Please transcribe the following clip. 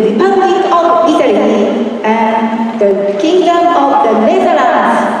Republic of Italy and the Kingdom of the Netherlands.